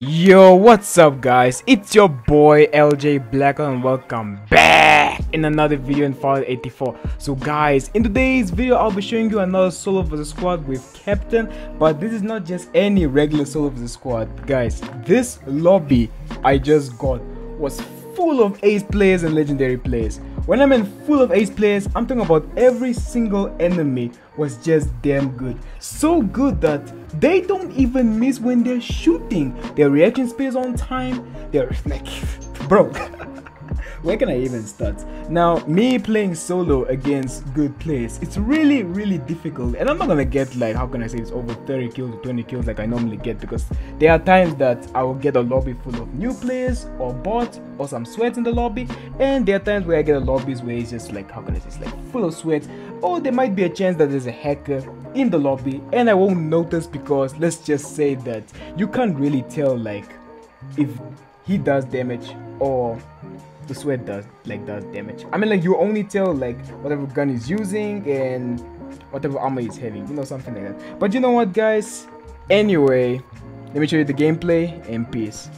Yo, what's up guys? It's your boy LJ Black and welcome back in another video in Farlight 84. So guys, in today's video I'll be showing you another solo vs squad with Captain, but this is not just any regular solo vs squad. Guys, this lobby I just got was full of ace players and legendary players. When I'm in full of ace players, I'm talking about every single enemy was just damn good. So good that they don't even miss when they're shooting. Their reaction speed is on time. They're like, bro. where can I even start? Now, me playing solo against good players, it's really, really difficult. And I'm not gonna get like, how can I say it's over 30 kills or 20 kills like I normally get because there are times that I will get a lobby full of new players or bots or some sweat in the lobby. And there are times where I get a lobbies where it's just like, how can I say, it's like full of sweat. Or there might be a chance that there's a hacker in the lobby and I won't notice because let's just say that you can't really tell like if he does damage or the sweat does like does damage. I mean like you only tell like whatever gun he's using and whatever armor he's having, you know, something like that. But you know what guys? Anyway, let me show you the gameplay and peace.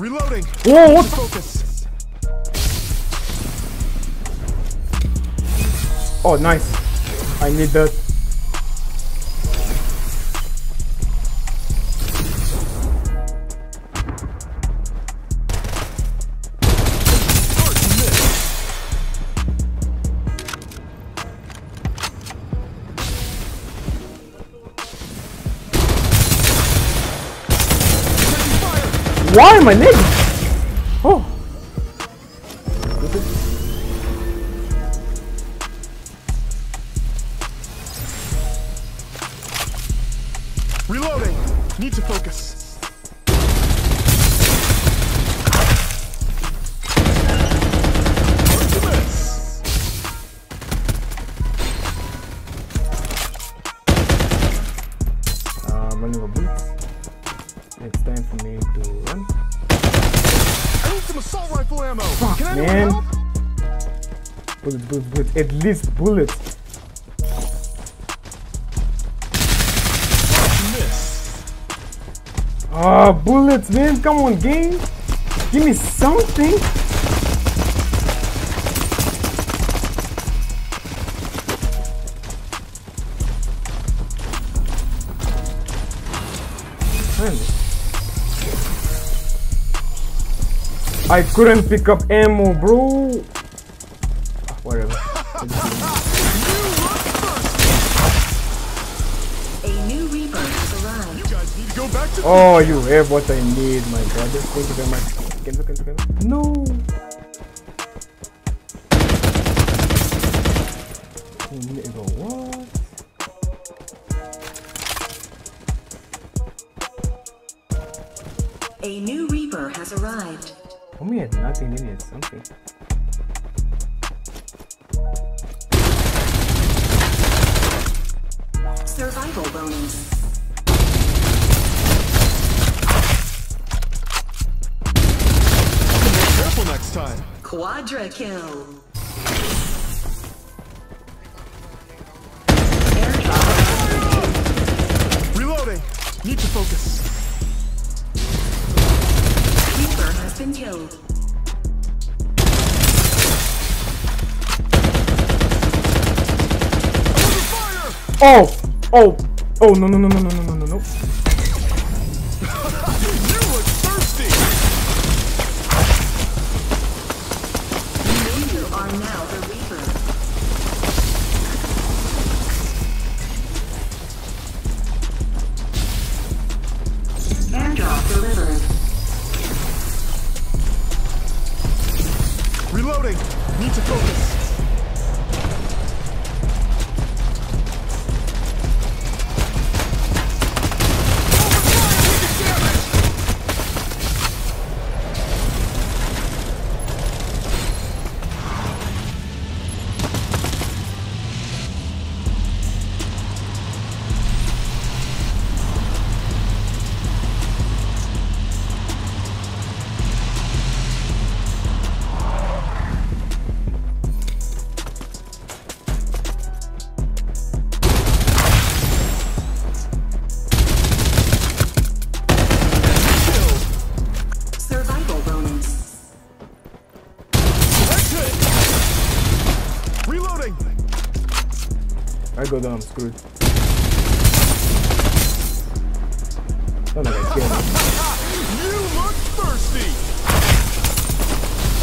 Reloading! Whoa, what the? Focus! Oh, nice. I need that. Why am I naked? At least bullets. Ah, bullets, man. Come on, game. Give me something. I couldn't pick up ammo, bro. Ah, Whatever. A new Reaper has arrived. You guys need to go back to Oh, you have what I need, my brother. Thank you very much. Cancel, cancel, cancel. No. Nigga, what? A new Reaper has arrived. Homie had nothing, then he had something. Survival bonus. Careful next time! Quadra kill. Reloading! Need to focus. Reaper has been killed. Fire! Oh! Oh! Oh, no, no, no, no, no, no, no, no. I'm screwed. Sound like I scared me. You look thirsty.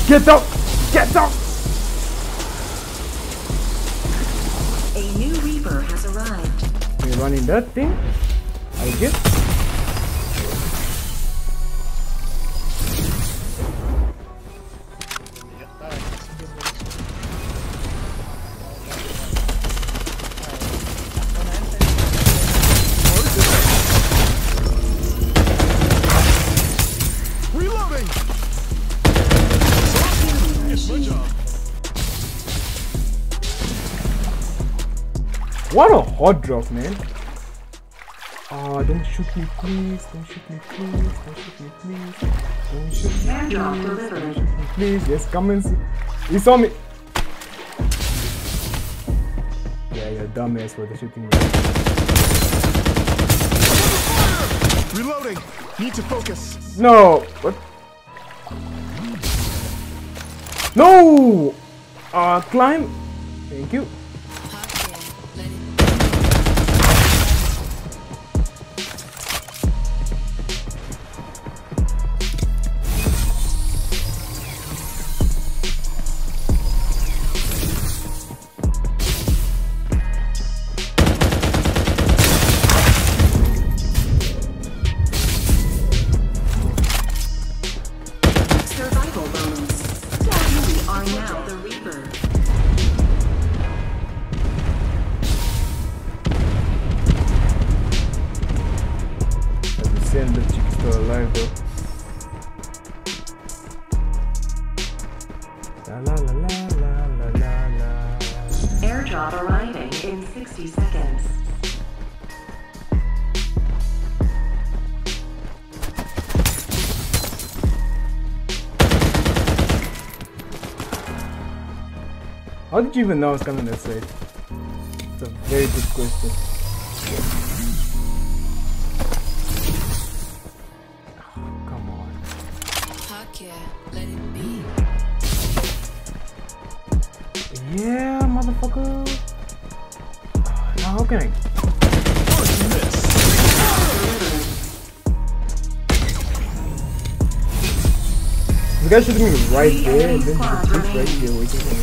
Get up! Get up! A new Reaper has arrived. We running that thing. I guess. What a hot drop, man. Oh, don't shoot me, please. Don't shoot me, please. Don't shoot me, please. Don't shoot me, Airdrop delivered. please. Yes, come and see. He saw me. Yeah, you're dumbass for the shooting me. Reloading. Need to focus. No! What? No! Uh, climb. Thank you. Airdrop arriving in 60 seconds. How did you even know I was coming this way? It's a very good question. Oh, come on. Fuck yeah, let it be. Yeah, motherfucker. Now how can I? First miss. The guy shooting me right there, and then he's right here waiting for me.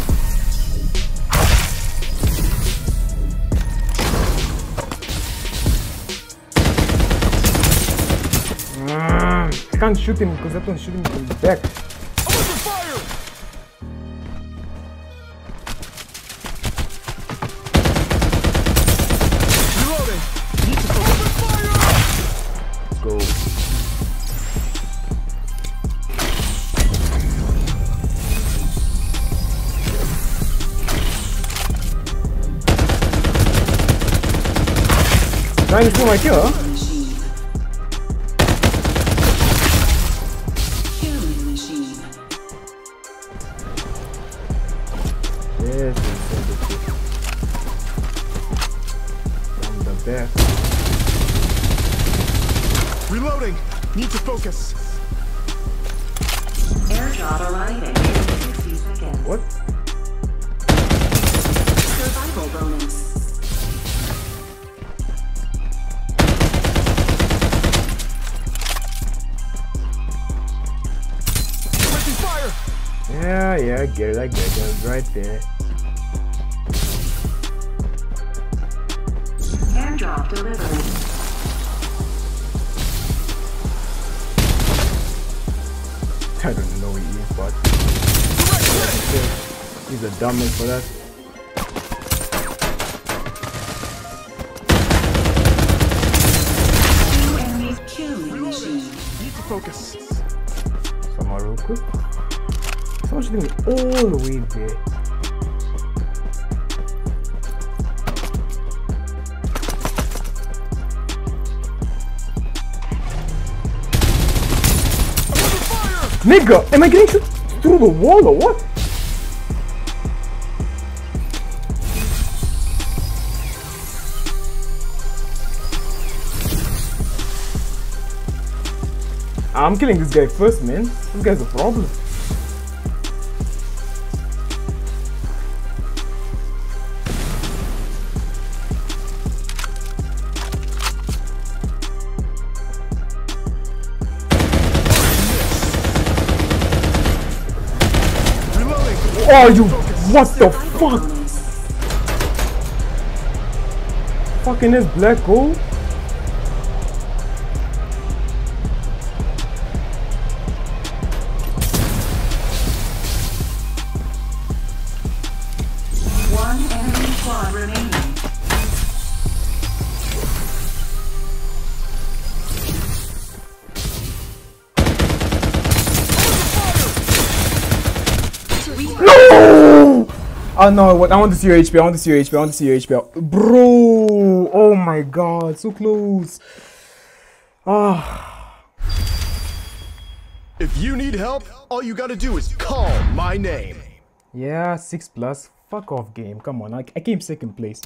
Ah, I can't shoot him because that one's shooting me from the back. Trying to steal my kill, huh? Machine. Killing machine. Yes, yes, yes, yes, yes. From the back. Reloading. Need to focus. Airdrop arriving in 60 seconds. What? Survival bonus. Yeah, yeah, I get it, I get it. It's right there. Airdrop delivered. I don't know who he is, but he's a dumbass for that. Two enemies killing. Need to focus. Somehow real quick. Someone's shooting me all the way there. I'm. Nigga, am I getting through the wall or what? I'm killing this guy first, man. This guy's a problem. Oh, you. What the fuck? Fucking this black gold? Oh no, I want, I want to see your HP, I want to see your HP, I want to see your HP. Bro! Oh my god, so close. Ah. If you need help, all you gotta do is call my name. Yeah, 6 plus. Fuck off game. Come on, I, I came second place.